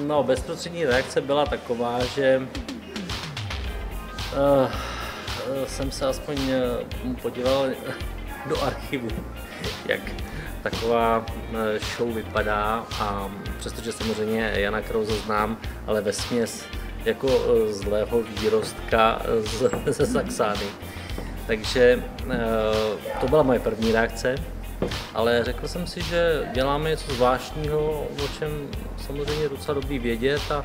No, bezprostřední reakce byla taková, že uh, jsem se aspoň uh, podíval do archivu, jak taková show vypadá a přestože samozřejmě Jana Krause znám, ale ve směs jako zlého výrostka z, ze Saxány. Takže to byla moje první reakce ale řekl jsem si, že děláme něco zvláštního, o čem samozřejmě docela dobrý vědět a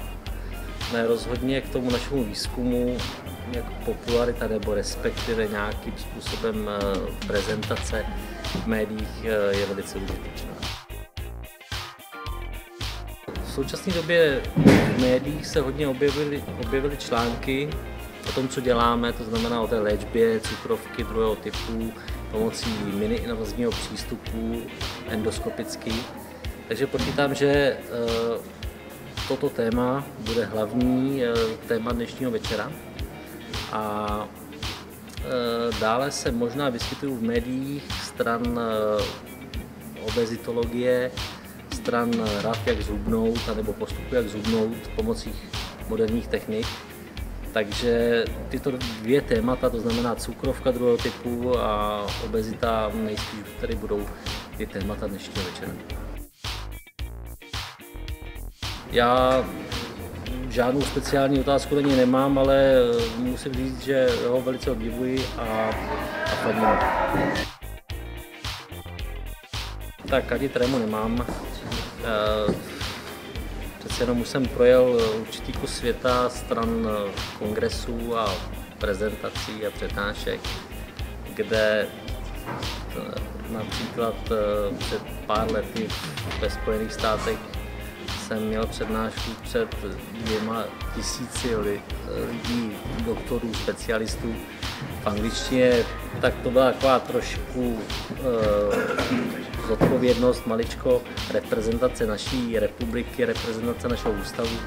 ne rozhodně k tomu našemu výzkumu jako popularita nebo respektive nějakým způsobem eh, prezentace v médiích eh, je velice užitečná. V současné době v médiích se hodně objevily, objevily články o tom, co děláme, to znamená o té léčbě cukrovky druhého typu, pomocí mini-invazního přístupu endoskopicky. Takže počítám, že eh, toto téma bude hlavní eh, téma dnešního večera. A eh, dále se možná vyskytují v médiích stran obezitologie, stran rad, jak zhubnout, nebo postupu, jak zhubnout pomocí moderních technik. Takže tyto dvě témata, to znamená cukrovka druhého typu a obezita, nejspíš tady budou ty témata dnešního večera. Já žádnou speciální otázku něj nemám, ale musím říct, že ho velice obdivuji a, a fandím. Tak ani trému nemám. Přece jenom už jsem projel eh, určitý kus světa stran eh, kongresů a prezentací a přednášek, kde eh, například před pár lety ve Spojených státech jsem měl přednášku před dvěma tisíci lidí, doktorů, specialistů v angličtině, tak to byla taková trošku zodpovědnost, maličko reprezentace naší republiky, reprezentace našeho ústavu,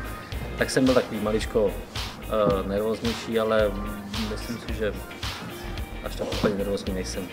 tak jsem byl takový maličko uh, nervóznější, ale myslím si, že až tak úplně nervózní nejsem.